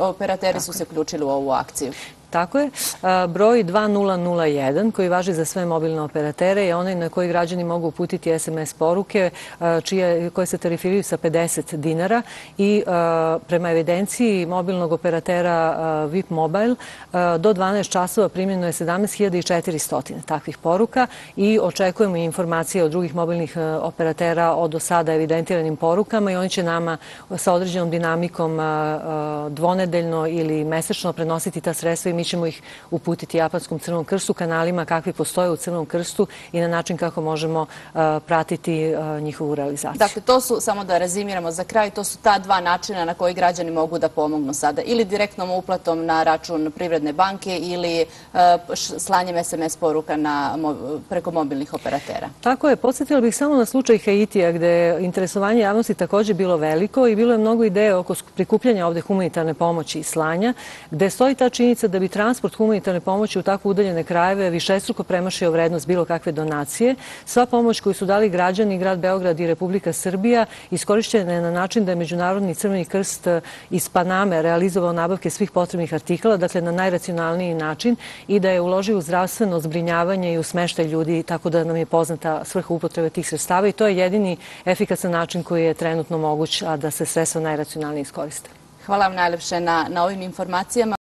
operateri su se uključili u ovu akciju. Tako je. Broj 2001 koji važi za sve mobilne operatere je onaj na koji građani mogu uputiti SMS poruke čije, koje se tarifiraju sa 50 dinara i prema evidenciji mobilnog operatera VIP Mobile do 12 časova primjeno je 17.400 takvih poruka i očekujemo informacije od drugih mobilnih operatera o do sada evidentiranim porukama i oni će nama sa određenom dinamikom dvonedeljno ili mesečno prenositi ta sredstva i mi ćemo ih uputiti Japanskom crvenom krstu, kanalima kakvi postoje u crvenom krstu i na način kako možemo pratiti njihovu realizaciju. Dakle, to su, samo da rezimiramo za kraj, to su ta dva načina na koji građani mogu da pomognu sada. Ili direktnom uplatom na račun Privredne banke ili slanjem SMS poruka na, preko mobilnih operatera. Tako je. Podsjetila bih samo na slučaj Haitija gde je interesovanje javnosti takođe bilo veliko i bilo je mnogo ideje oko prikupljanja ovde humanitarne pomoći i slanja, gde stoji ta činjenica da bi transport humanitarne pomoći u tako udaljene krajeve višestruko premašio vrednost bilo kakve donacije. Sva pomoć koju su dali građani, grad Beograd i Republika Srbija iskorišćena je na način da je Međunarodni crveni krst iz Paname realizovao nabavke svih potrebnih artikala, dakle na najracionalniji način i da je uložio u zdravstveno zbrinjavanje i u smeštaj ljudi, tako da nam je poznata svrha upotrebe tih sredstava i to je jedini efikasan način koji je trenutno moguć, da se sredstva najracionalnije iskoriste. Hvala vam najlepše na, na ovim informacijama.